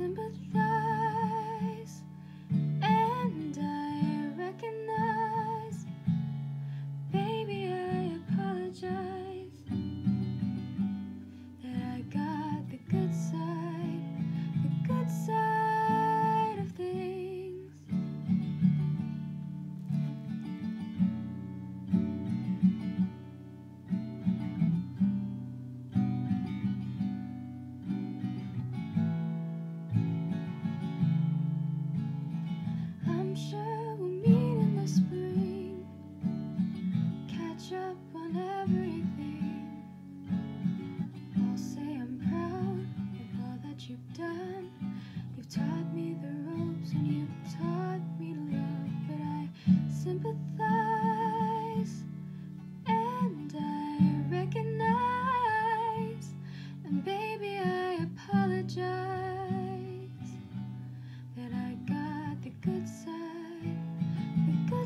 sympathize. I'm sure we'll meet in the spring. Catch up on everything. I'll say I'm proud of all that you've done. You've taught me the ropes and you've taught me to love, but I sympathize.